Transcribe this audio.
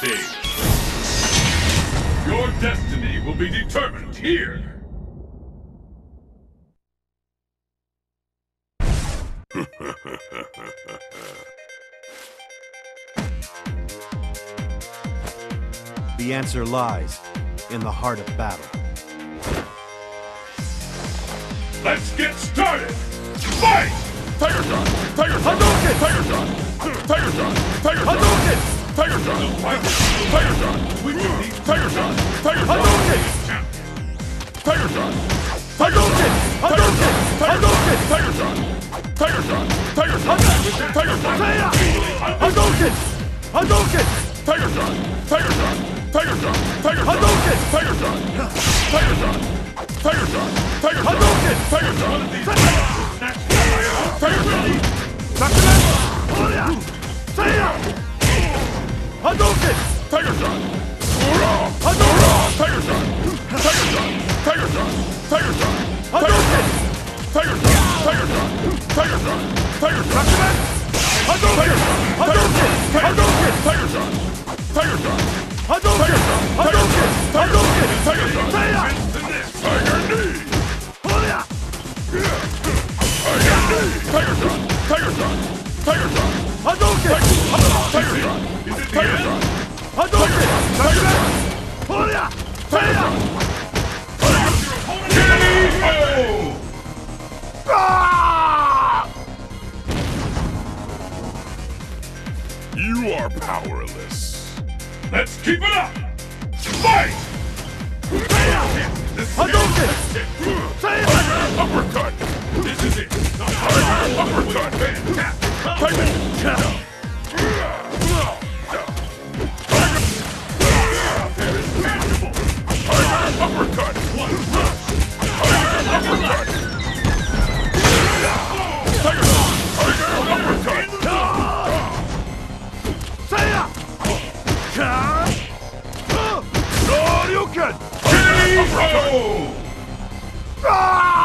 stage. Your destiny will be determined here. the answer lies in the heart of battle. Let's get started! Fight! Tiger shot! Tiger shot! Hadouken! Tiger shot! Tiger shot! Tiger shot! Tiger Shot! Tiger Shot! We will need Tiger Shot! Tiger Shot! Hadouken! Tiger Shot! Hadouken! Hadouken! Hadouken! Tiger Shot! Tiger Shot! Tiger Shot! Tiger Shot! Hadouken! Hadouken! Tiger Shot! Tiger Shot! Tiger Shot! Tiger Shot! Hadouken! Tiger Shot! Tiger Shot! Tiger Shot! Tiger Shot! Hadouken! Tiger Shot! Tiger Shot! Hadouken! Tiger Shot! Tiger Shot! Tiger Shot! Tiger Shot! Hadouken! Tiger Shot! Tiger Shot! Tiger Shot! Tiger Shot! Hadouken! Hadouken! Hadouken! Tiger Shot! Tiger Shot! Hadouken! Hadouken! Hadouken! Tiger Shot! Seiya! Tiger Knee! Hoya! Tiger Knee! Tiger Shot! Tiger Shot! Tiger Shot! Hadouken! Tiger Shot! Tiger Shot! Hadouken! Hoya! You are powerless. Let's keep it up! Fight! This is it. Uppercut! This is it! Uppercut! Uppercut! Evil! Ah!